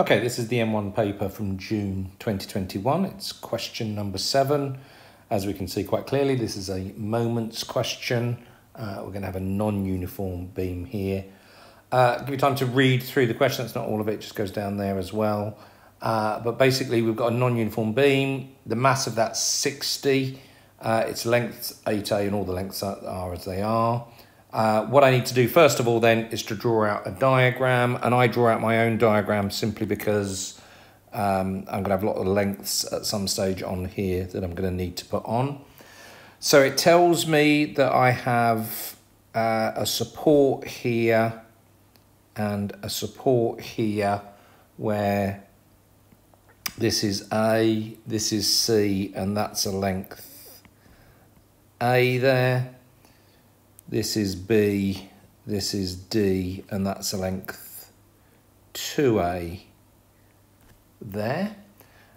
Okay, this is the M1 paper from June 2021. It's question number seven. As we can see quite clearly, this is a moments question. Uh, we're going to have a non-uniform beam here. Uh, give you time to read through the question. That's not all of it, just goes down there as well. Uh, but basically, we've got a non-uniform beam. The mass of that's 60. Uh, its length 8a and all the lengths are as they are. Uh, what I need to do first of all then is to draw out a diagram and I draw out my own diagram simply because um, I'm going to have a lot of lengths at some stage on here that I'm going to need to put on. So it tells me that I have uh, a support here and a support here where this is A, this is C and that's a length A there this is B, this is D, and that's a length 2A there.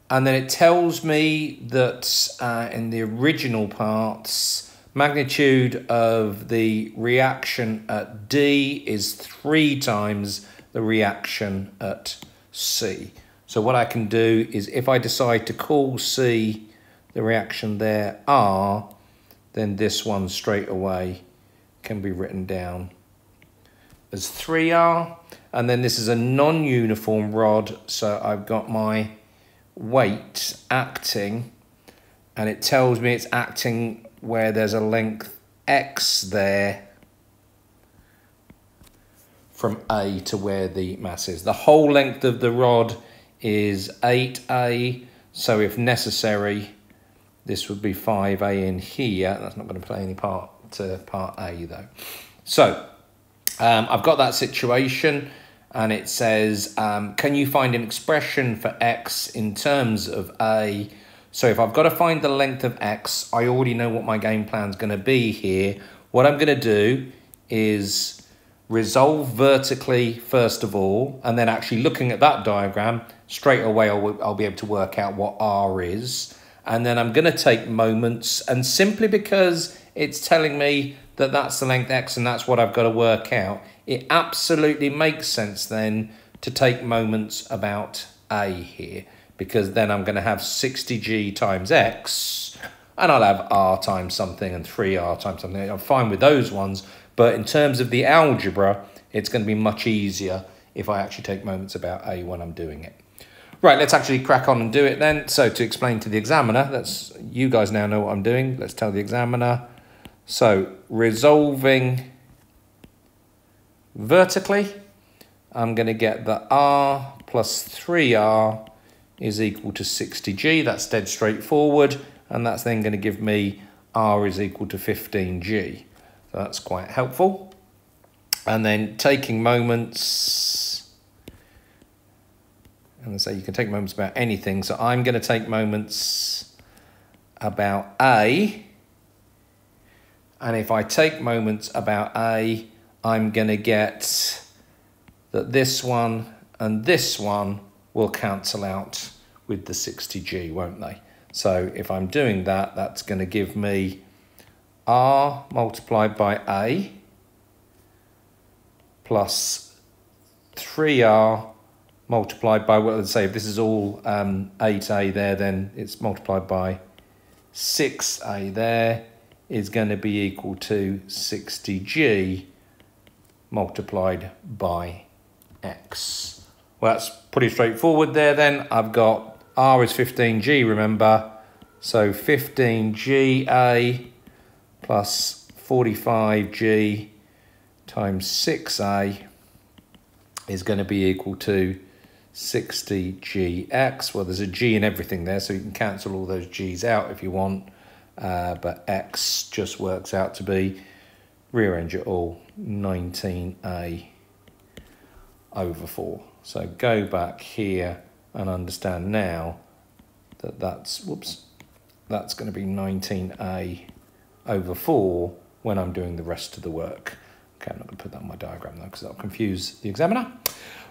And then it tells me that uh, in the original parts, magnitude of the reaction at D is three times the reaction at C. So what I can do is if I decide to call C the reaction there R, then this one straight away can be written down as 3R. And then this is a non-uniform rod, so I've got my weight acting, and it tells me it's acting where there's a length X there from A to where the mass is. The whole length of the rod is 8A, so if necessary, this would be 5A in here. That's not going to play any part to part A though. So um, I've got that situation and it says, um, can you find an expression for X in terms of A? So if I've got to find the length of X, I already know what my game plan is going to be here. What I'm going to do is resolve vertically first of all, and then actually looking at that diagram, straight away I'll, I'll be able to work out what R is. And then I'm going to take moments, and simply because it's telling me that that's the length x and that's what I've got to work out. It absolutely makes sense then to take moments about a here because then I'm going to have 60g times x and I'll have r times something and 3r times something. I'm fine with those ones, but in terms of the algebra, it's going to be much easier if I actually take moments about a when I'm doing it. Right, let's actually crack on and do it then. So to explain to the examiner, that's you guys now know what I'm doing. Let's tell the examiner so resolving vertically, I'm going to get that R plus 3R is equal to 60G. That's dead straightforward. And that's then going to give me R is equal to 15G. So that's quite helpful. And then taking moments, and say you can take moments about anything. So I'm going to take moments about A and if I take moments about A, I'm going to get that this one and this one will cancel out with the 60G, won't they? So if I'm doing that, that's going to give me R multiplied by A plus 3R multiplied by, well, let's say if this is all um, 8A there, then it's multiplied by 6A there is going to be equal to 60g multiplied by x. Well, that's pretty straightforward there then. I've got r is 15g, remember. So 15ga plus 45g times 6a is going to be equal to 60gx. Well, there's a g in everything there, so you can cancel all those g's out if you want uh, but x just works out to be, rearrange it all, 19a over 4. So go back here and understand now that that's, whoops, that's going to be 19a over 4 when I'm doing the rest of the work. Okay, I'm not going to put that on my diagram though because that'll confuse the examiner.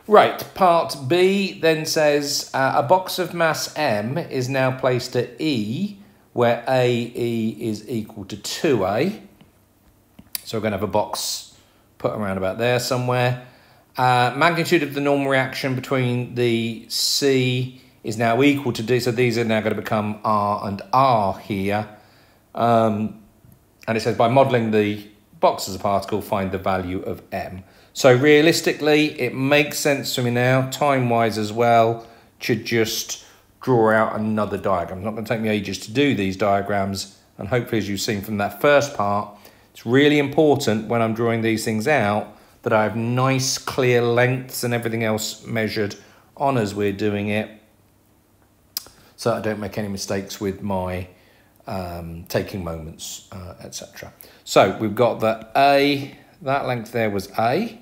Right, part B then says uh, a box of mass M is now placed at E where AE is equal to 2A. So we're going to have a box put around about there somewhere. Uh, magnitude of the normal reaction between the C is now equal to D. So these are now going to become R and R here. Um, and it says by modelling the box as a particle, find the value of M. So realistically, it makes sense to me now, time-wise as well, to just draw out another diagram. It's not going to take me ages to do these diagrams. And hopefully, as you've seen from that first part, it's really important when I'm drawing these things out that I have nice clear lengths and everything else measured on as we're doing it so I don't make any mistakes with my um, taking moments, uh, etc. So we've got that A, that length there was A,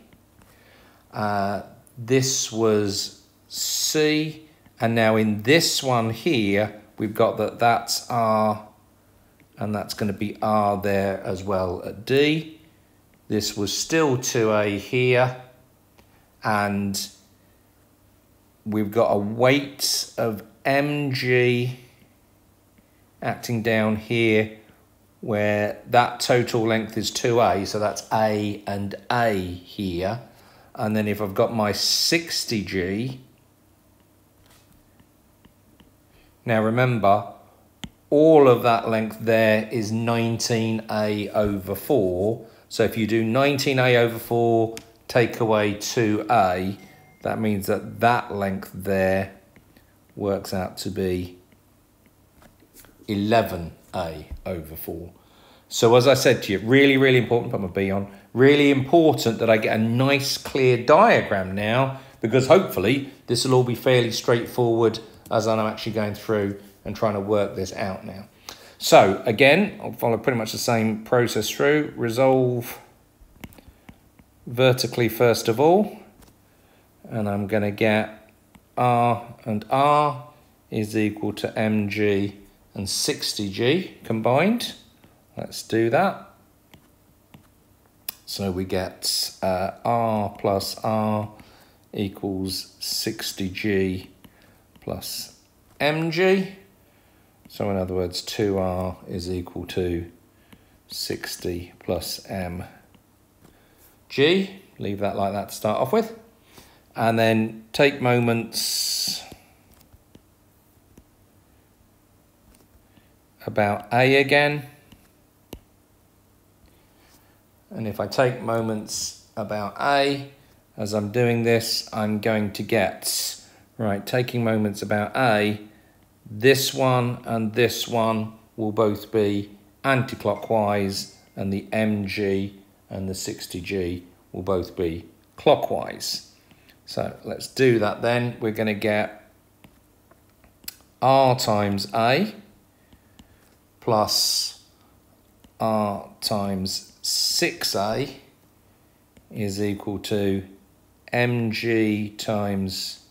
uh, this was C, and now in this one here, we've got that that's R, and that's going to be R there as well at D. This was still 2A here, and we've got a weight of mg acting down here where that total length is 2a, so that's a and a here. And then if I've got my 60g, now remember, all of that length there is 19a over 4. So if you do 19a over 4, take away 2a, that means that that length there works out to be 11a over 4. So as I said to you, really, really important, put my B on, really important that I get a nice clear diagram now because hopefully this will all be fairly straightforward as I'm actually going through and trying to work this out now. So again, I'll follow pretty much the same process through. Resolve vertically first of all, and I'm going to get R and R is equal to mg and 60g combined. Let's do that. So we get uh, R plus R equals 60g plus mg. So in other words, 2R is equal to 60 plus mg. Leave that like that to start off with and then take moments about A again. And if I take moments about A, as I'm doing this, I'm going to get, right, taking moments about A, this one and this one will both be anti-clockwise and the mg and the 60g will both be clockwise. So let's do that then. We're going to get r times a plus r times 6a is equal to mg times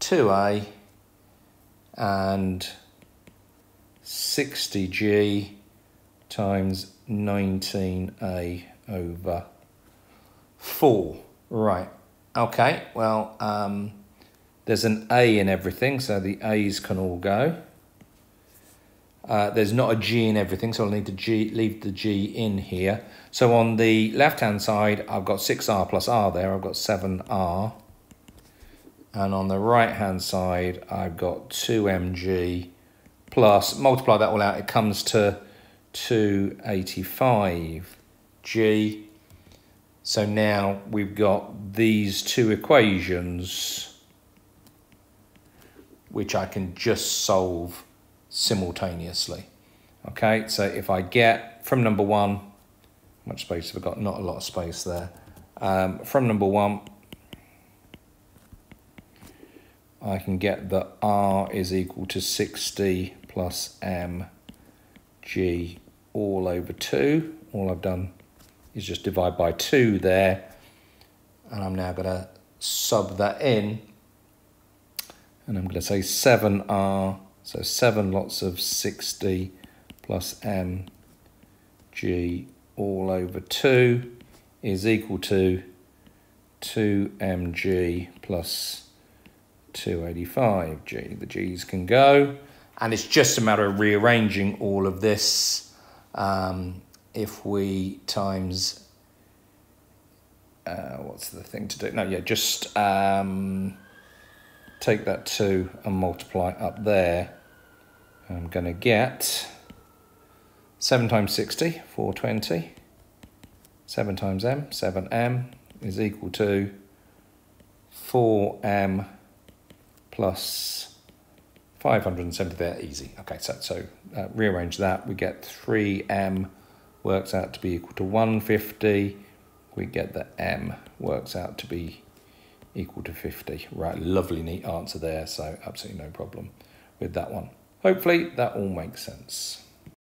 2a and 60g times 19a over 4. Right, Okay, well, um, there's an A in everything, so the A's can all go. Uh, there's not a G in everything, so I'll need to G, leave the G in here. So on the left-hand side, I've got 6R plus R there. I've got 7R. And on the right-hand side, I've got 2mg plus, multiply that all out, it comes to 285g so now we've got these two equations which I can just solve simultaneously. Okay, so if I get from number one, how much space have I got? Not a lot of space there. Um, from number one, I can get that R is equal to 60 plus M G all over 2. All I've done is just divide by 2 there. And I'm now going to sub that in. And I'm going to say 7R, so 7 lots of 60 plus mg all over 2 is equal to 2mg plus 285g. The g's can go. And it's just a matter of rearranging all of this um, if we times uh, what's the thing to do? No, yeah, just um, take that 2 and multiply up there. I'm going to get 7 times 60, 420. 7 times m, 7m is equal to 4m plus 570 there, easy. Okay, so, so uh, rearrange that. We get 3m works out to be equal to 150. We get that m works out to be equal to 50. Right, lovely neat answer there, so absolutely no problem with that one. Hopefully that all makes sense.